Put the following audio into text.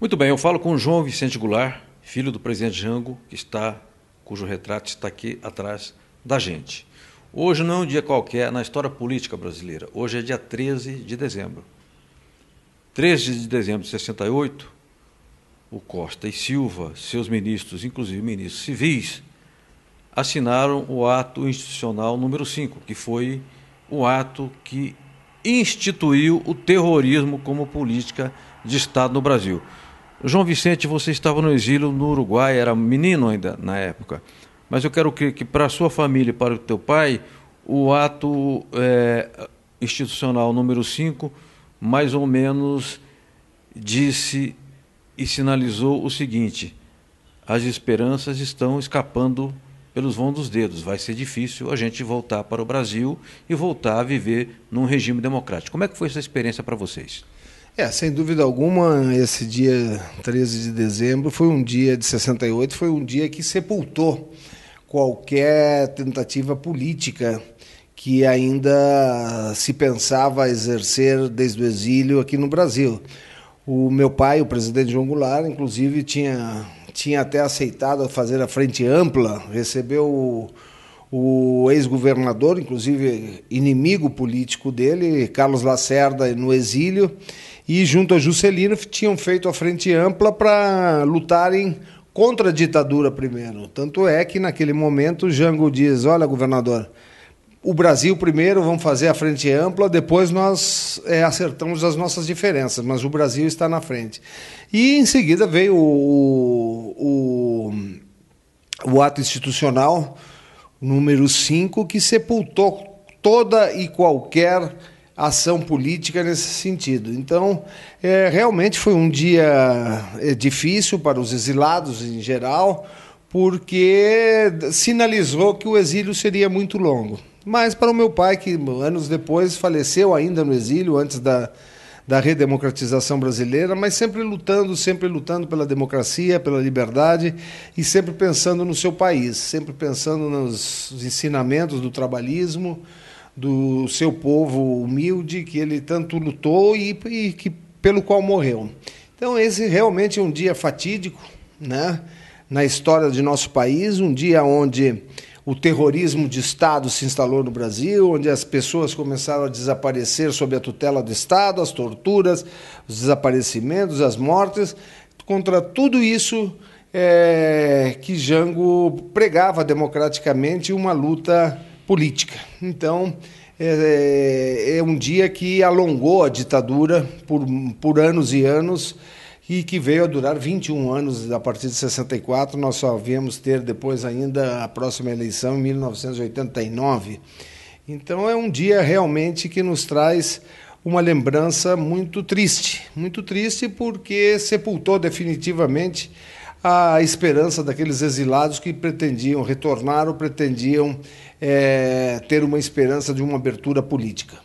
Muito bem, eu falo com João Vicente Goulart, filho do presidente Jango, que está, cujo retrato está aqui atrás da gente. Hoje não é um dia qualquer na história política brasileira. Hoje é dia 13 de dezembro. 13 de dezembro de 68, o Costa e Silva, seus ministros, inclusive ministros civis, assinaram o ato institucional número 5, que foi o ato que instituiu o terrorismo como política de Estado no Brasil. João Vicente, você estava no exílio no Uruguai, era menino ainda na época. Mas eu quero que, que para a sua família e para o teu pai, o ato é, institucional número 5, mais ou menos, disse e sinalizou o seguinte: as esperanças estão escapando pelos vão dos dedos. Vai ser difícil a gente voltar para o Brasil e voltar a viver num regime democrático. Como é que foi essa experiência para vocês? É, sem dúvida alguma, esse dia 13 de dezembro foi um dia de 68, foi um dia que sepultou qualquer tentativa política que ainda se pensava exercer desde o exílio aqui no Brasil. O meu pai, o presidente João Goulart, inclusive tinha, tinha até aceitado fazer a frente ampla, recebeu o, o ex-governador, inclusive inimigo político dele, Carlos Lacerda, no exílio, e junto a Juscelino tinham feito a frente ampla para lutarem contra a ditadura primeiro. Tanto é que naquele momento Jango diz: olha, governador, o Brasil primeiro, vamos fazer a frente ampla, depois nós é, acertamos as nossas diferenças, mas o Brasil está na frente. E em seguida veio o, o, o ato institucional número 5, que sepultou toda e qualquer ação política nesse sentido. Então, é, realmente foi um dia é, difícil para os exilados em geral, porque sinalizou que o exílio seria muito longo. Mas para o meu pai, que anos depois faleceu ainda no exílio, antes da, da redemocratização brasileira, mas sempre lutando, sempre lutando pela democracia, pela liberdade e sempre pensando no seu país, sempre pensando nos ensinamentos do trabalhismo, do seu povo humilde que ele tanto lutou e, e que pelo qual morreu. Então esse realmente é um dia fatídico, né, na história de nosso país, um dia onde o terrorismo de Estado se instalou no Brasil, onde as pessoas começaram a desaparecer sob a tutela do Estado, as torturas, os desaparecimentos, as mortes. Contra tudo isso, é, que Jango pregava democraticamente uma luta política. Então, é, é, é, um dia que alongou a ditadura por, por anos e anos e que veio a durar 21 anos a partir de 64. Nós só viemos ter depois ainda a próxima eleição em 1989. Então é um dia realmente que nos traz uma lembrança muito triste, muito triste porque sepultou definitivamente a esperança daqueles exilados que pretendiam retornar ou pretendiam é, ter uma esperança de uma abertura política.